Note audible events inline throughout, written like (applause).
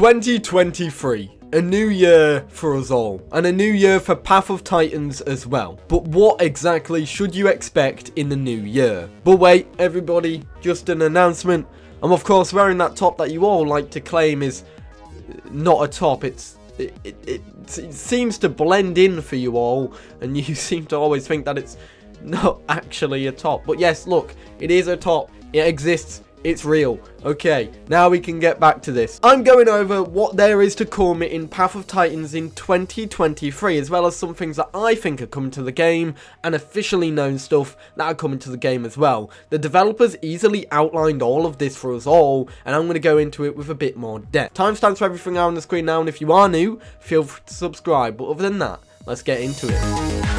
2023. A new year for us all, and a new year for Path of Titans as well. But what exactly should you expect in the new year? But wait, everybody, just an announcement. I'm of course wearing that top that you all like to claim is uh, not a top, it's it, it, it, it seems to blend in for you all, and (laughs) you seem to always think that it's not actually a top. But yes, look, it is a top. It exists. It's real. Okay, now we can get back to this. I'm going over what there is to come in Path of Titans in 2023, as well as some things that I think are coming to the game, and officially known stuff that are coming to the game as well. The developers easily outlined all of this for us all, and I'm going to go into it with a bit more depth. Timestamps for everything are on the screen now, and if you are new, feel free to subscribe. But other than that, let's get into it.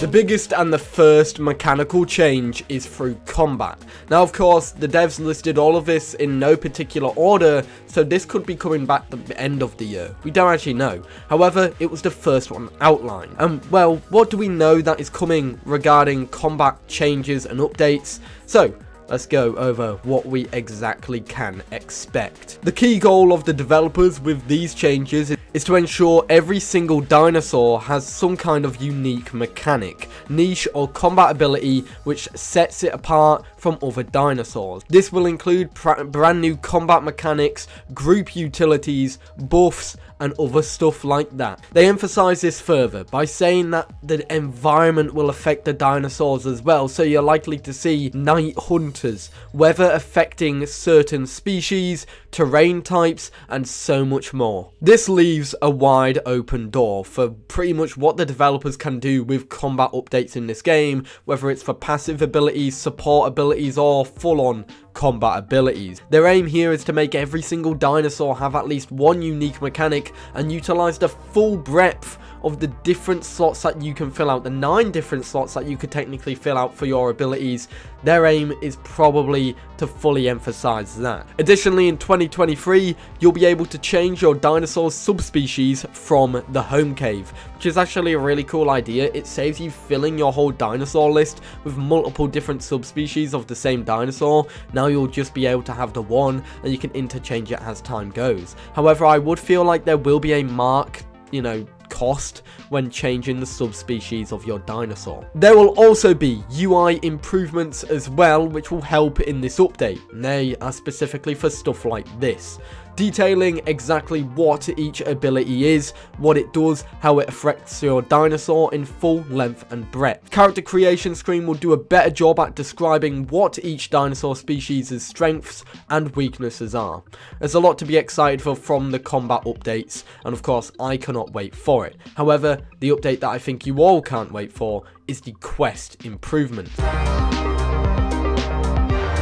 The biggest and the first mechanical change is through combat. Now of course, the devs listed all of this in no particular order, so this could be coming back at the end of the year. We don't actually know. However, it was the first one outlined. And well, what do we know that is coming regarding combat changes and updates? So, let's go over what we exactly can expect. The key goal of the developers with these changes is to ensure every single dinosaur has some kind of unique mechanic, niche or combat ability which sets it apart from other dinosaurs. This will include brand new combat mechanics, group utilities, buffs, and other stuff like that. They emphasize this further by saying that the environment will affect the dinosaurs as well, so you're likely to see night hunters, weather affecting certain species, terrain types, and so much more. This leaves a wide open door for pretty much what the developers can do with combat updates in this game, whether it's for passive abilities, support abilities, or full-on combat abilities. Their aim here is to make every single dinosaur have at least one unique mechanic and utilize the full breadth of the different slots that you can fill out, the nine different slots that you could technically fill out for your abilities, their aim is probably to fully emphasize that. Additionally, in 2023, you'll be able to change your dinosaur subspecies from the home cave, which is actually a really cool idea. It saves you filling your whole dinosaur list with multiple different subspecies of the same dinosaur. Now you'll just be able to have the one, and you can interchange it as time goes. However, I would feel like there will be a mark you know, cost when changing the subspecies of your dinosaur. There will also be UI improvements as well which will help in this update. They are specifically for stuff like this detailing exactly what each ability is, what it does, how it affects your dinosaur in full length and breadth. Character creation screen will do a better job at describing what each dinosaur species' strengths and weaknesses are. There's a lot to be excited for from the combat updates, and of course I cannot wait for it. However, the update that I think you all can't wait for is the quest improvement.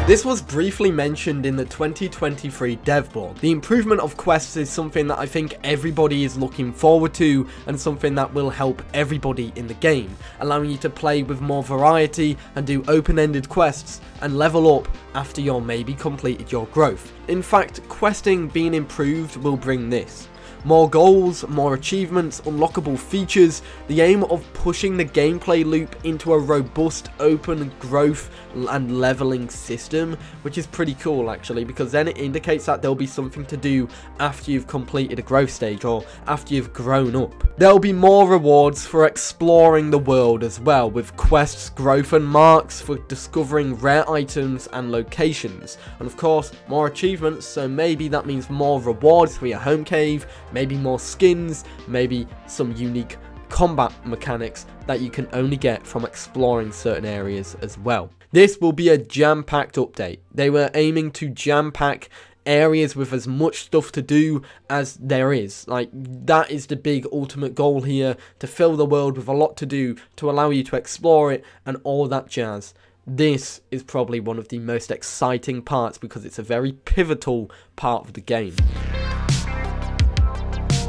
This was briefly mentioned in the 2023 dev board. The improvement of quests is something that I think everybody is looking forward to and something that will help everybody in the game, allowing you to play with more variety and do open-ended quests and level up after you're maybe completed your growth. In fact, questing being improved will bring this. More goals, more achievements, unlockable features, the aim of pushing the gameplay loop into a robust open growth and leveling system, which is pretty cool actually, because then it indicates that there'll be something to do after you've completed a growth stage or after you've grown up. There'll be more rewards for exploring the world as well, with quests, growth and marks for discovering rare items and locations, and of course more achievements, so maybe that means more rewards for your home cave, maybe more skins, maybe some unique combat mechanics that you can only get from exploring certain areas as well. This will be a jam-packed update. They were aiming to jam-pack areas with as much stuff to do as there is. Like, that is the big ultimate goal here, to fill the world with a lot to do, to allow you to explore it, and all that jazz. This is probably one of the most exciting parts because it's a very pivotal part of the game.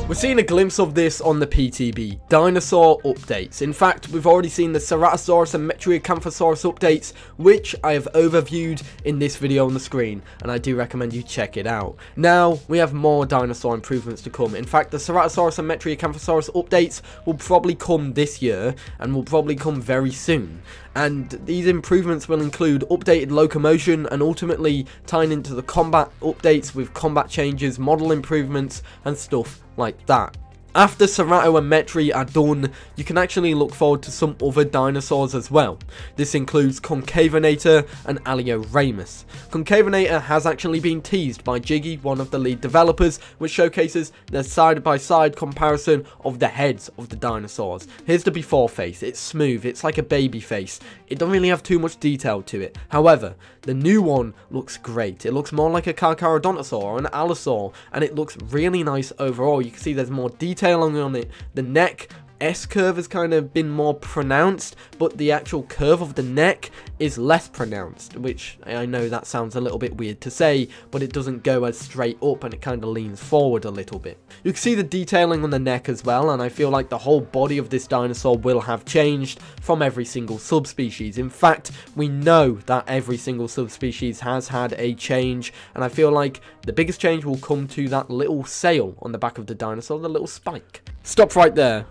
We're seeing a glimpse of this on the PTB. Dinosaur updates. In fact, we've already seen the Ceratosaurus and Metriacanthosaurus updates, which I have overviewed in this video on the screen, and I do recommend you check it out. Now, we have more dinosaur improvements to come. In fact, the Ceratosaurus and Metriacanthosaurus updates will probably come this year, and will probably come very soon and these improvements will include updated locomotion and ultimately tying into the combat updates with combat changes, model improvements, and stuff like that. After Cerato and Metri are done, you can actually look forward to some other dinosaurs as well. This includes Concavenator and Alioramus. Concavenator has actually been teased by Jiggy, one of the lead developers, which showcases the side-by-side -side comparison of the heads of the dinosaurs. Here's the before face, it's smooth, it's like a baby face. It don't really have too much detail to it. However, the new one looks great. It looks more like a Carcharodontosaur or an Allosaur, and it looks really nice overall. You can see there's more detail on it. The neck S curve has kind of been more pronounced, but the actual curve of the neck is less pronounced, which I know that sounds a little bit weird to say, but it doesn't go as straight up and it kind of leans forward a little bit. You can see the detailing on the neck as well, and I feel like the whole body of this dinosaur will have changed from every single subspecies. In fact, we know that every single subspecies has had a change, and I feel like the biggest change will come to that little sail on the back of the dinosaur, the little spike. Stop right there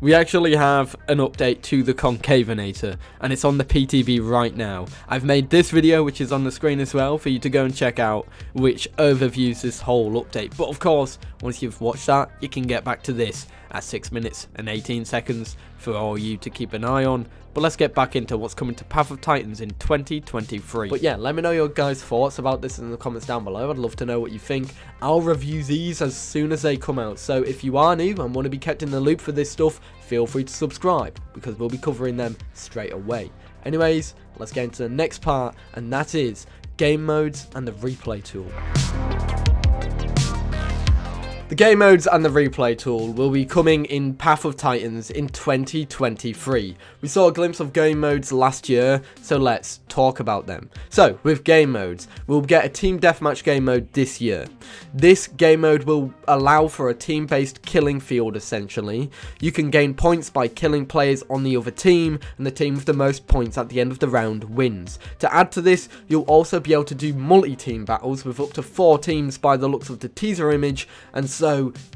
we actually have an update to the Concavenator, and it's on the PTB right now. I've made this video, which is on the screen as well, for you to go and check out, which overviews this whole update. But of course, once you've watched that, you can get back to this at 6 minutes and 18 seconds for all you to keep an eye on. But let's get back into what's coming to Path of Titans in 2023. But yeah, let me know your guys' thoughts about this in the comments down below. I'd love to know what you think. I'll review these as soon as they come out. So if you are new and want to be kept in the loop for this stuff, feel free to subscribe because we'll be covering them straight away. Anyways, let's get into the next part and that is game modes and the replay tool. The game modes and the replay tool will be coming in Path of Titans in 2023. We saw a glimpse of game modes last year, so let's talk about them. So, with game modes, we'll get a team deathmatch game mode this year. This game mode will allow for a team-based killing field essentially. You can gain points by killing players on the other team, and the team with the most points at the end of the round wins. To add to this, you'll also be able to do multi-team battles with up to 4 teams by the looks of the teaser image, and so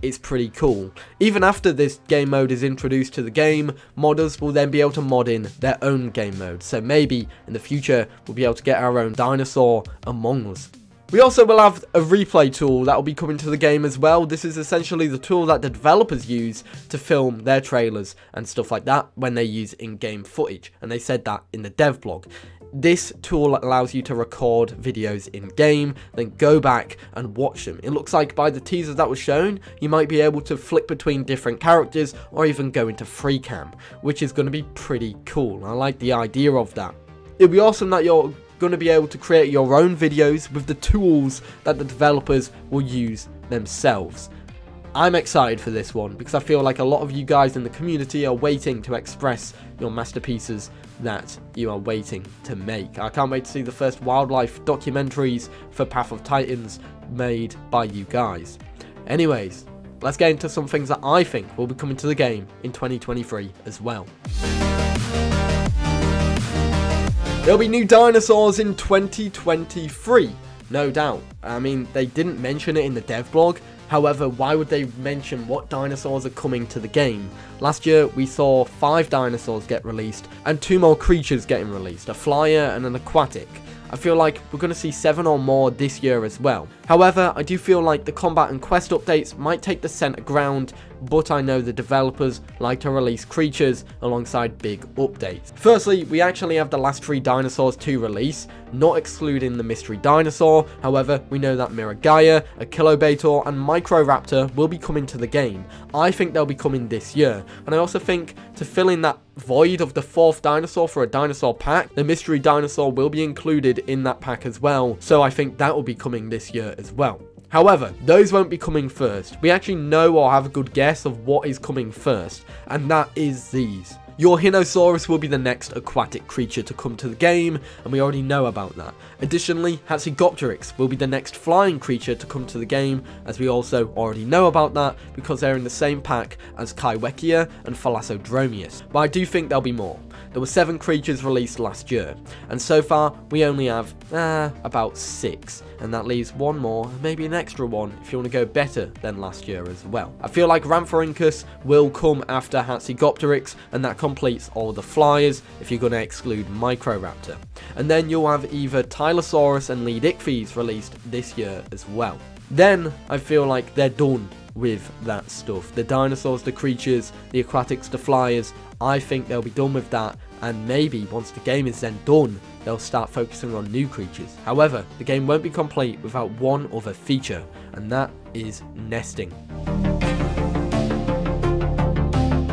it's pretty cool. Even after this game mode is introduced to the game, modders will then be able to mod in their own game mode, so maybe in the future we'll be able to get our own dinosaur among us. We also will have a replay tool that will be coming to the game as well. This is essentially the tool that the developers use to film their trailers and stuff like that when they use in-game footage. And they said that in the dev blog. This tool allows you to record videos in game, then go back and watch them. It looks like by the teasers that was shown, you might be able to flick between different characters or even go into free cam, which is going to be pretty cool. I like the idea of that. It'll be awesome that you're going to be able to create your own videos with the tools that the developers will use themselves. I'm excited for this one because I feel like a lot of you guys in the community are waiting to express your masterpieces that you are waiting to make. I can't wait to see the first wildlife documentaries for Path of Titans made by you guys. Anyways, let's get into some things that I think will be coming to the game in 2023 as well. There'll be new dinosaurs in 2023, no doubt. I mean, they didn't mention it in the dev blog, However, why would they mention what dinosaurs are coming to the game? Last year, we saw 5 dinosaurs get released, and 2 more creatures getting released, a flyer and an aquatic. I feel like we're going to see 7 or more this year as well. However, I do feel like the combat and quest updates might take the centre ground, but I know the developers like to release creatures alongside big updates. Firstly, we actually have the last 3 dinosaurs to release, not excluding the mystery dinosaur, however, we know that Miragaia, Kilobator and Microraptor will be coming to the game. I think they'll be coming this year, and I also think to fill in that void of the fourth dinosaur for a dinosaur pack, the mystery dinosaur will be included in that pack as well, so I think that will be coming this year as well. However, those won't be coming first. We actually know or have a good guess of what is coming first, and that is these. Eurhinosaurus will be the next aquatic creature to come to the game, and we already know about that. Additionally, Hatzegopteryx will be the next flying creature to come to the game, as we also already know about that, because they're in the same pack as Kiwekkia and Thalassodromeus, but I do think there'll be more. There were 7 creatures released last year, and so far we only have uh, about 6, and that leaves one more, maybe an extra one if you want to go better than last year as well. I feel like Rhamphorhynchus will come after Hatzegopteryx, and that completes all the flyers if you're going to exclude Microraptor. And then you'll have either Tylosaurus and Leedsichthys released this year as well. Then I feel like they're done with that stuff. The dinosaurs, the creatures, the aquatics, the flyers, I think they'll be done with that and maybe once the game is then done, they'll start focusing on new creatures. However, the game won't be complete without one other feature, and that is nesting.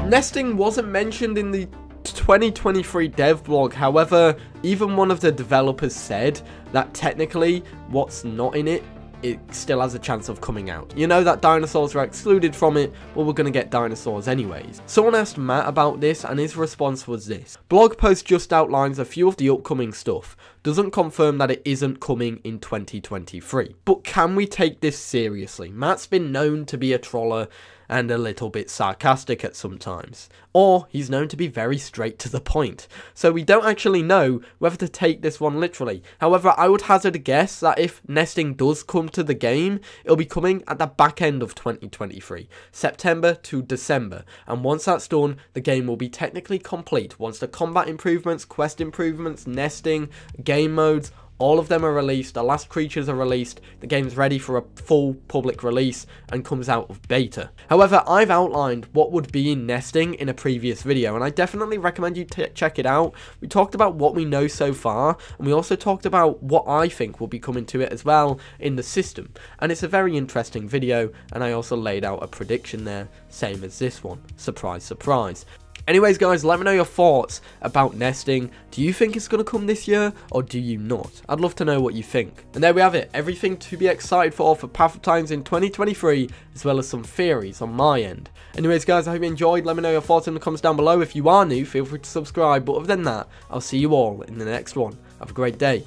Nesting wasn't mentioned in the 2023 dev blog, however, even one of the developers said that technically what's not in it it still has a chance of coming out. You know that dinosaurs are excluded from it, well we're going to get dinosaurs anyways. Someone asked Matt about this and his response was this. Blog post just outlines a few of the upcoming stuff, doesn't confirm that it isn't coming in 2023. But can we take this seriously? Matt's been known to be a troller and a little bit sarcastic at some times. Or he's known to be very straight to the point. So we don't actually know whether to take this one literally. However, I would hazard a guess that if nesting does come to the game, it'll be coming at the back end of 2023, September to December. And once that's done, the game will be technically complete. Once the combat improvements, quest improvements, nesting, game modes, all of them are released, the last creatures are released, the game's ready for a full public release and comes out of beta. However, I've outlined what would be in nesting in a previous video and I definitely recommend you check it out. We talked about what we know so far and we also talked about what I think will be coming to it as well in the system. And it's a very interesting video and I also laid out a prediction there, same as this one. Surprise, surprise. Anyways, guys, let me know your thoughts about nesting. Do you think it's going to come this year, or do you not? I'd love to know what you think. And there we have it. Everything to be excited for for Path of Titans in 2023, as well as some theories on my end. Anyways, guys, I hope you enjoyed. Let me know your thoughts in the comments down below. If you are new, feel free to subscribe. But other than that, I'll see you all in the next one. Have a great day.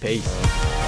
Peace.